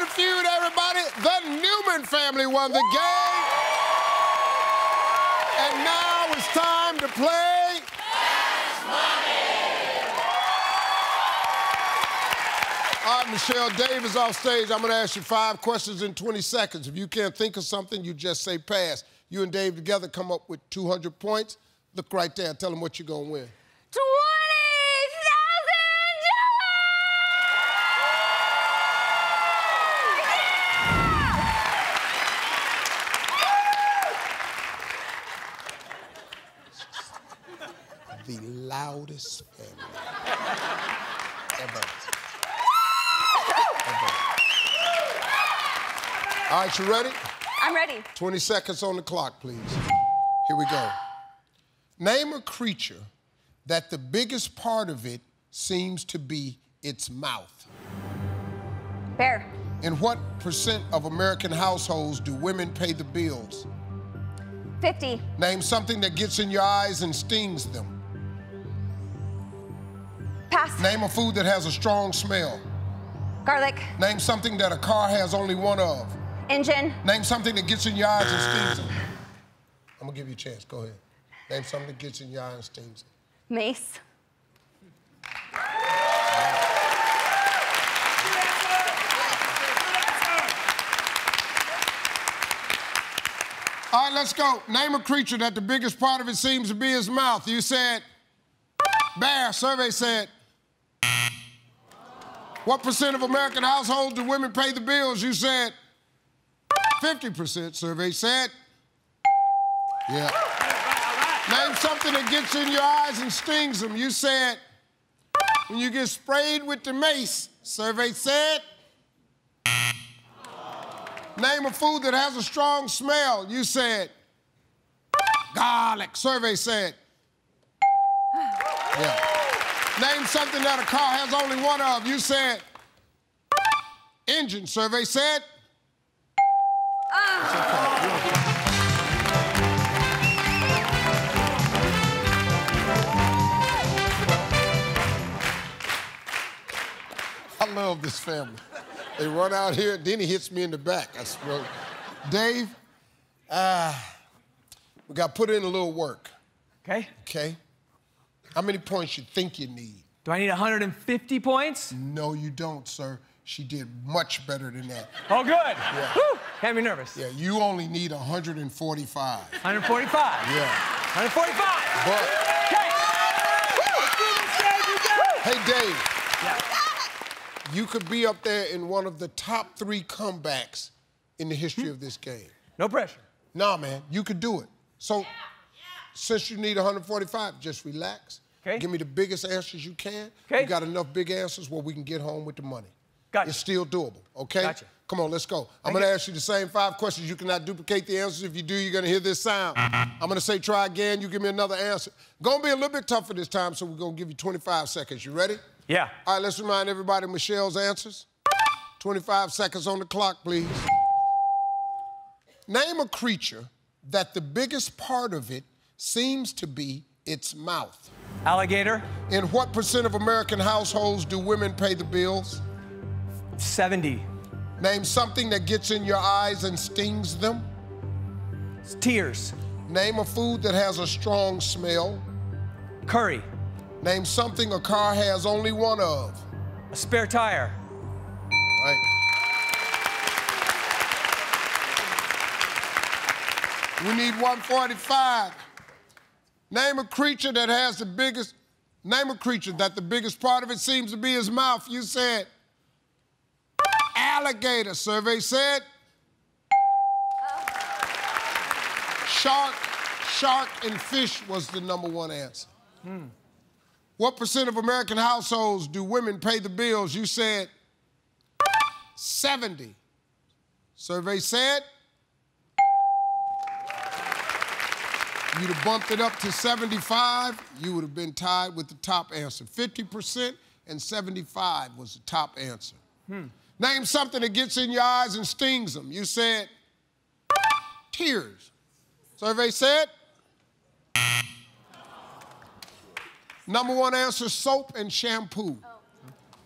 the feud, everybody. The Newman family won the game. And now it's time to play. All right, Michelle, Dave is off stage. I'm going to ask you five questions in 20 seconds. If you can't think of something, you just say pass. You and Dave together come up with 200 points. Look right there. Tell them what you're going to win. Loudest family ever. ever. All right, you ready? I'm ready. 20 seconds on the clock, please. Here we go. Name a creature that the biggest part of it seems to be its mouth. Bear. In what percent of American households do women pay the bills? 50. Name something that gets in your eyes and stings them. Pass. Name a food that has a strong smell. Garlic. Name something that a car has only one of. Engine. Name something that gets in your eyes and stings them. I'm gonna give you a chance. Go ahead. Name something that gets in your eyes and stings them. Mace. All right, let's go. Name a creature that the biggest part of it seems to be his mouth. You said bear. Survey said. What percent of American households do women pay the bills? You said 50%. Survey said. Yeah. Name something that gets in your eyes and stings them. You said when you get sprayed with the mace. Survey said. Name a food that has a strong smell. You said garlic. Survey said. Yeah. Name something that a car has only one of. You said engine. Survey said. It's okay. You're okay. I love this family. They run out here, then he hits me in the back. I swear. Dave, uh, we got to put in a little work, Okay. okay? How many points you think you need? Do I need 150 points? No, you don't, sir. She did much better than that. Oh, good. Woo! Had me nervous. Yeah, you only need 145. 145. Yeah. 145. But, Okay. hey, Dave, Yeah. you could be up there in one of the top three comebacks in the history of this game. No pressure. Nah, man, you could do it. So, since you need 145, just relax. Okay. Give me the biggest answers you can. Okay. You got enough big answers where we can get home with the money. Gotcha. It's still doable, okay? Gotcha. Come on, let's go. I'm gonna you. ask you the same five questions. You cannot duplicate the answers. If you do, you're gonna hear this sound. I'm gonna say try again. You give me another answer. Gonna be a little bit tougher this time, so we're gonna give you 25 seconds. You ready? Yeah. All right, let's remind everybody Michelle's answers. 25 seconds on the clock, please. Name a creature that the biggest part of it seems to be its mouth. Alligator. In what percent of American households do women pay the bills? 70. Name something that gets in your eyes and stings them. Tears. Name a food that has a strong smell. Curry. Name something a car has only one of. A spare tire. Right. We need 145. Name a creature that has the biggest, name a creature that the biggest part of it seems to be his mouth. You said alligator, survey said. Shark, shark, and fish was the number one answer. What percent of American households do women pay the bills? You said 70. Survey said you'd have bumped it up to 75, you would have been tied with the top answer. 50% and 75 was the top answer. Hmm. Name something that gets in your eyes and stings them. You said tears. Survey said number one answer soap and shampoo. Oh.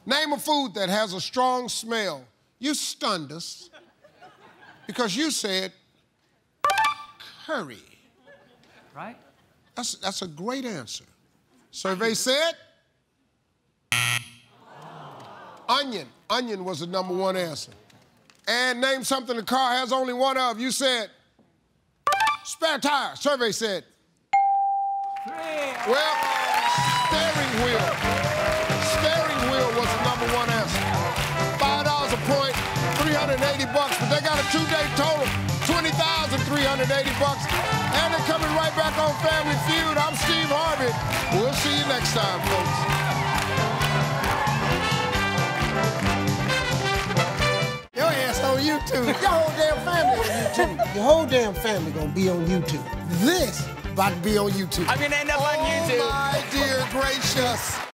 Name a food that has a strong smell. You stunned us because you said curry. Right? That's, that's a great answer. Survey said onion. Onion was the number one answer. And name something the car has only one of. You said spare tire. Survey said. Three. Well, steering wheel. Steering wheel was the number one answer. Five dollars a point, 380 bucks, but they got a two-day total, 20,380 bucks. And they're coming right back on Family Feud. I'm Steve Harvey. We'll see you next time, folks. Your ass on YouTube. Your whole damn family on YouTube. Your whole damn family gonna be on YouTube. This about to be on YouTube. I'm gonna end up on Oh, YouTube. my dear gracious.